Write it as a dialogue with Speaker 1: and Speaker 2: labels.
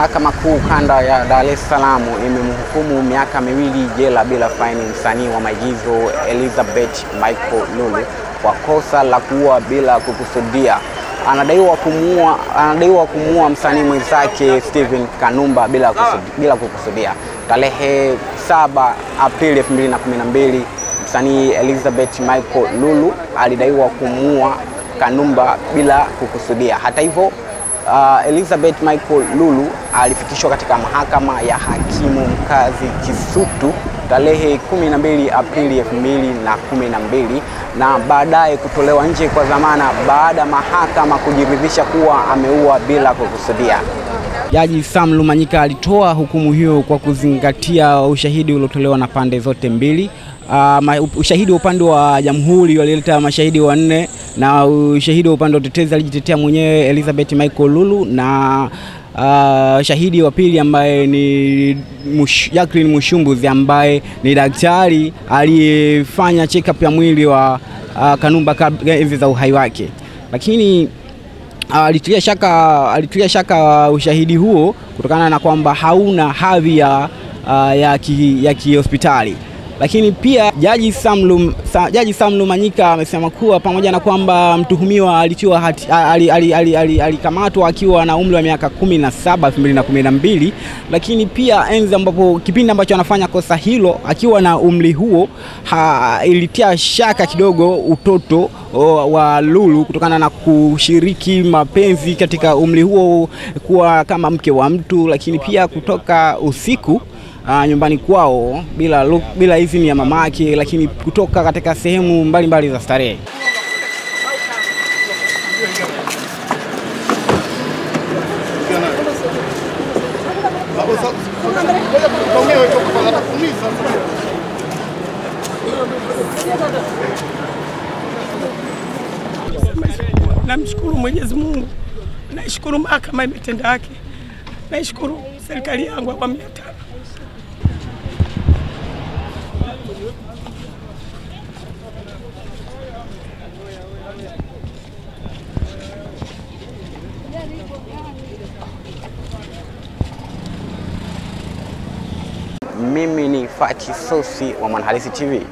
Speaker 1: Mahakama Kuu Kanda ya Dar es Salaam imemhukumu miaka miwili jela bila faini msanii wa maigizo Elizabeth Michael Lulu kwa kosa la kuua bila kukusudia. Anadaiwa kumuua anadaiwa kumuua msanii mwenzake Steven Kanumba bila kusudia, bila kukusudia. Tarehe 7 Aprili 2012 msanii Elizabeth Michael Lulu alidaiwa kumuua Kanumba bila kukusudia. Hata hivyo uh, Elizabeth Michael Lulu alifikishwa katika mahakama ya hakimu mkazi Kisutu tarehe 12 Aprili 2012 na baadaye kutolewa nje kwa dhamana baada ya mahakama kujiridhisha kuwa ameua bila kukusudia. Jaji Sam Lumanyika alitoa hukumu hiyo kwa kuzingatia ushahidi uliotolewa na pande zote mbili. Uh, ushahidi wa upande wa jamhuri walileta mashahidi wanne na ushahidi wa upande wa utetezi alijitetea mwenyewe Elizabeth Michael Lulu na uh, shahidi wa pili ambaye ni Mush, Jacqueline Mushumbuzi ambaye ni daktari aliyefanya check up ya mwili wa uh, Kanumba kabla enzi za uhai wake, lakini uh, shaka, alitilia shaka ushahidi huo kutokana na kwamba hauna hadhi ya, uh, ya kihospitali. ki lakini pia Jaji Samlum, sa, Jaji Samlum Manyika amesema kuwa pamoja na kwamba mtuhumiwa alitiwa alikamatwa ali, ali, ali, ali, ali akiwa na umri wa miaka 17 2012, lakini pia enzi ambapo kipindi ambacho anafanya kosa hilo akiwa na umri huo ha, ilitia shaka kidogo utoto o, wa Lulu kutokana na kushiriki mapenzi katika umri huo, kuwa kama mke wa mtu, lakini pia kutoka usiku Uh, nyumbani kwao bila bila idhini ya mamake, lakini kutoka katika sehemu mbalimbali za starehe.
Speaker 2: Namshukuru Mwenyezi Mungu, naishukuru mahakama imetenda haki, naishukuru serikali yangu awamu ya tano.
Speaker 1: Mimi ni Fati Sosi wa Mwanahalisi TV.